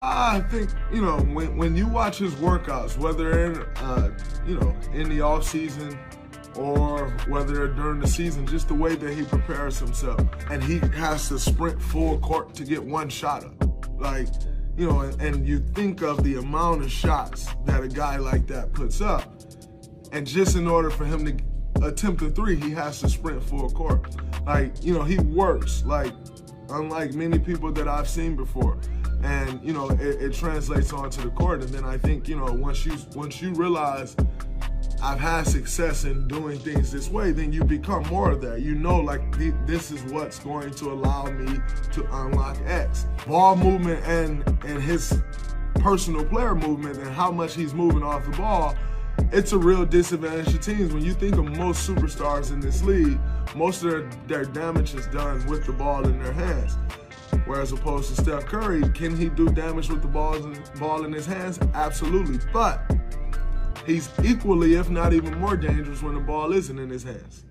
I think you know when when you watch his workouts, whether in uh, you know in the off season or whether during the season, just the way that he prepares himself, and he has to sprint full court to get one shot up, like you know, and, and you think of the amount of shots that a guy like that puts up, and just in order for him to attempt a three, he has to sprint full court. Like you know, he works like unlike many people that I've seen before and you know it, it, translates onto the court. And then i think you know once you once you realize i've had success in doing things this way then you become more of that. You know like this is what's going to allow me to unlock x. Ball movement and and his personal player movement and how much he's moving off the ball it's a real disadvantage to teams. When you think of most superstars in this league most of their, their damage is done with the ball in their hands Whereas opposed to Steph Curry, can he do damage with the balls ball in his hands? Absolutely. But he's equally, if not even more dangerous when the ball isn't in his hands.